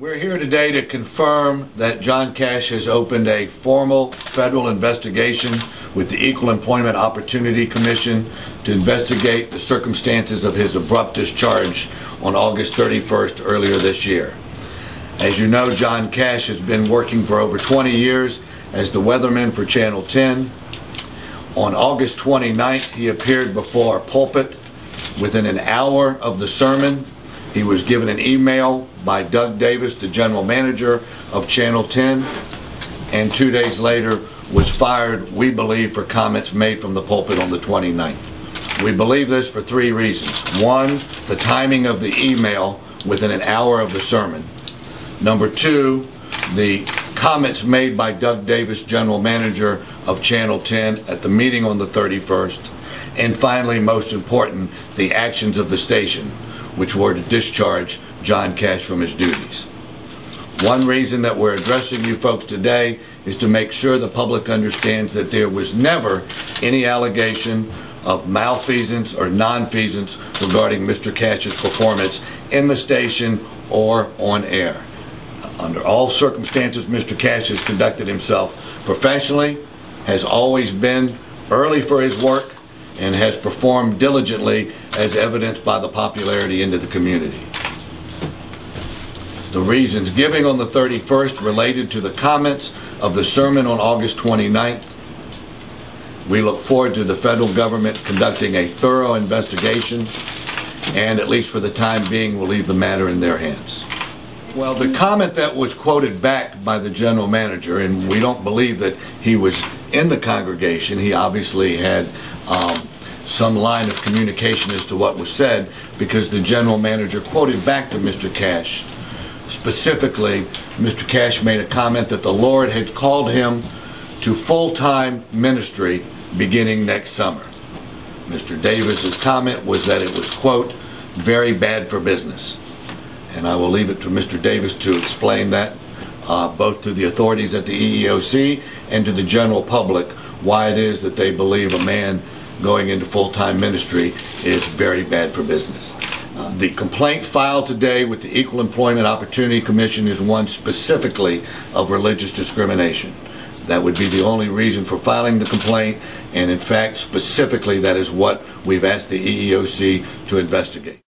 We're here today to confirm that Jon Cash has opened a formal federal investigation with the Equal Employment Opportunity Commission to investigate the circumstances of his abrupt discharge on August 31st earlier this year. As you know, Jon Cash has been working for over 20 years as the weatherman for Channel 10. On August 29th, he appeared before a pulpit within an hour of the sermon he was given an email by Doug Davis, the general manager of Channel 10, and two days later was fired, we believe, for comments made from the pulpit on the 29th. We believe this for three reasons. One, the timing of the email within an hour of the sermon. Number two, the comments made by Doug Davis, general manager of Channel 10, at the meeting on the 31st. And finally, most important, the actions of the station which were to discharge Jon Cash from his duties. One reason that we're addressing you folks today is to make sure the public understands that there was never any allegation of malfeasance or nonfeasance regarding Mr. Cash's performance in the station or on air. Under all circumstances, Mr. Cash has conducted himself professionally, has always been early for his work, and has performed diligently as evidenced by the popularity into the community. The reasons giving on the 31st related to the comments of the sermon on August 29th. We look forward to the federal government conducting a thorough investigation and at least for the time being we'll leave the matter in their hands. Well, the comment that was quoted back by the general manager, and we don't believe that he was in the congregation, he obviously had um, some line of communication as to what was said because the general manager quoted back to Mr. Cash. Specifically, Mr. Cash made a comment that the Lord had called him to full-time ministry beginning next summer. Mr. Davis's comment was that it was, quote, very bad for business. And I will leave it to Mr. Davis to explain that uh, both to the authorities at the EEOC and to the general public why it is that they believe a man going into full-time ministry is very bad for business. Uh, the complaint filed today with the Equal Employment Opportunity Commission is one specifically of religious discrimination. That would be the only reason for filing the complaint, and in fact, specifically, that is what we've asked the EEOC to investigate.